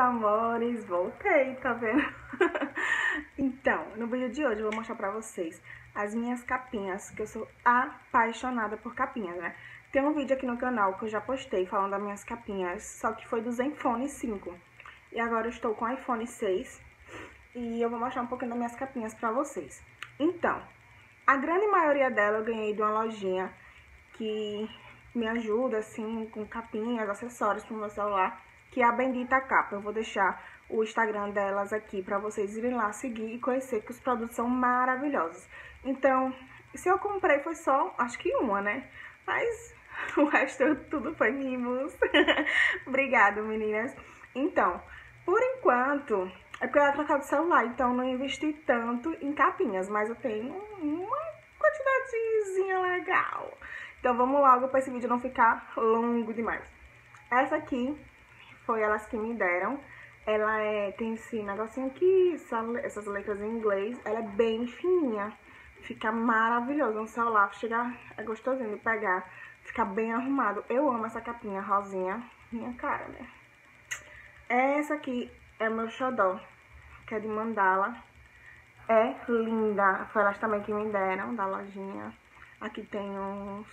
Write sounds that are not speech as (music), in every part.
amores, voltei, tá vendo? (laughs) então, no vídeo de hoje eu vou mostrar pra vocês as minhas capinhas, que eu sou apaixonada por capinhas, né? Tem um vídeo aqui no canal que eu já postei falando das minhas capinhas, só que foi do Zenfone 5. E agora eu estou com o iPhone 6 e eu vou mostrar um pouquinho das minhas capinhas pra vocês. Então, a grande maioria dela eu ganhei de uma lojinha que me ajuda, assim, com capinhas, acessórios pro meu celular que é a Bendita Capa. Eu vou deixar o Instagram delas aqui para vocês irem lá seguir e conhecer que os produtos são maravilhosos. Então, se eu comprei foi só, acho que uma, né? Mas (laughs) o resto tudo foi mimos. (laughs) Obrigada, meninas. Então, por enquanto, é porque eu ia trocar de celular, então não investi tanto em capinhas, mas eu tenho uma quantidadezinha legal. Então vamos logo para esse vídeo não ficar longo demais. Essa aqui foi elas que me deram. Ela é, tem esse negocinho aqui, essas letras em inglês. Ela é bem fininha. Fica maravilhoso no celular. Chega, é gostosinho de pegar. Fica bem arrumado. Eu amo essa capinha rosinha. Minha cara, né? Essa aqui é meu xodó, que é de mandala. É linda. Foi elas também que me deram, da lojinha. Aqui tem uns...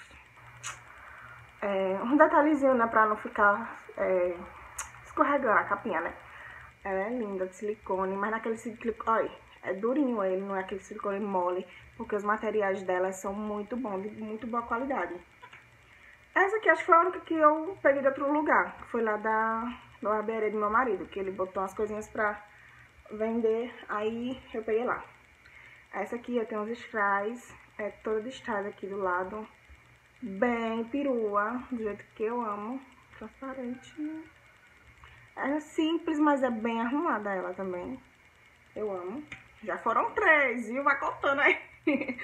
É, um detalhezinho, né, pra não ficar... É, escorregando a capinha, né? Ela é linda, de silicone, mas naquele silicone, olha, é durinho ele, não é aquele silicone mole, porque os materiais dela são muito bons, de muito boa qualidade. Essa aqui acho que foi a única que eu peguei de outro lugar, que foi lá da, barbearia do meu marido, que ele botou umas coisinhas pra vender, aí eu peguei lá. Essa aqui eu tenho uns strass, é toda de strass aqui do lado, bem perua, do jeito que eu amo, transparente, é simples, mas é bem arrumada ela também. Eu amo. Já foram três, viu? Vai contando aí. (laughs)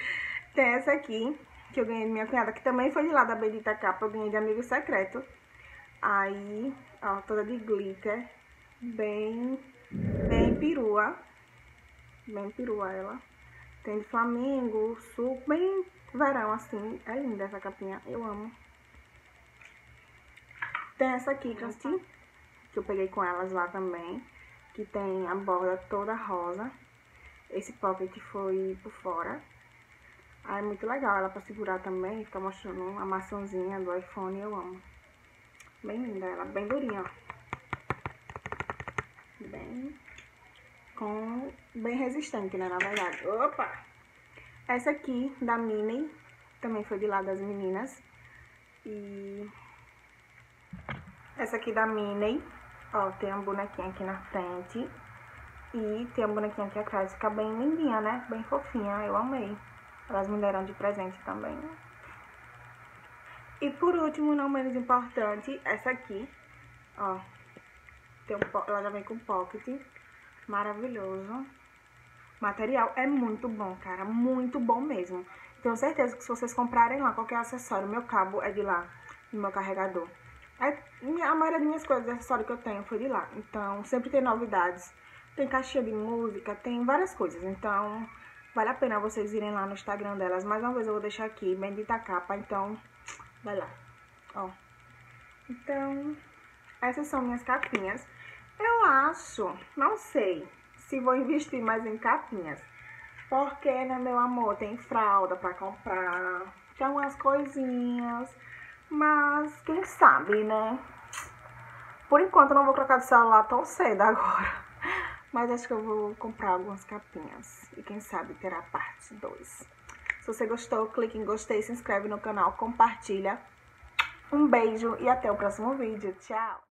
Tem essa aqui, que eu ganhei de minha cunhada, que também foi de lá da Bendita Capa. Eu ganhei de amigo secreto. Aí, ó, toda de glitter. Bem, bem perua. Bem perua ela. Tem de Flamengo, sul, bem verão, assim. É linda essa capinha, eu amo. Tem essa aqui, assim, que eu peguei com elas lá também, que tem a borda toda rosa. Esse pocket foi por fora. Aí é muito legal ela pra segurar também, fica mostrando a maçãzinha do iPhone, eu amo. Bem linda ela, bem durinha, ó. Bem... Com... Bem resistente, né, na verdade. Opa! Essa aqui, da Minnie, também foi de lá das meninas. E... Essa aqui da Minnie Ó, tem uma bonequinha aqui na frente. E tem uma bonequinha aqui atrás. Fica bem lindinha, né? Bem fofinha. Eu amei. Elas me deram de presente também. E por último, não menos importante, essa aqui. Ó. Tem um, ela já vem com pocket. Maravilhoso. O material é muito bom, cara. Muito bom mesmo. Tenho certeza que se vocês comprarem lá qualquer acessório, meu cabo é de lá. No meu carregador. É, a maioria das minhas coisas, acessórios que eu tenho foi de lá. Então, sempre tem novidades. Tem caixinha de música, tem várias coisas. Então, vale a pena vocês irem lá no Instagram delas. Mais uma vez eu vou deixar aqui, bendita capa. Então, vai lá. Ó. Então, essas são minhas capinhas. Eu acho, não sei, se vou investir mais em capinhas. Porque, né, meu amor, tem fralda pra comprar. Tem umas coisinhas. Mas quem sabe, né? Por enquanto eu não vou trocar de celular tão cedo agora. Mas acho que eu vou comprar algumas capinhas. E quem sabe terá parte 2. Se você gostou, clique em gostei, se inscreve no canal, compartilha. Um beijo e até o próximo vídeo. Tchau!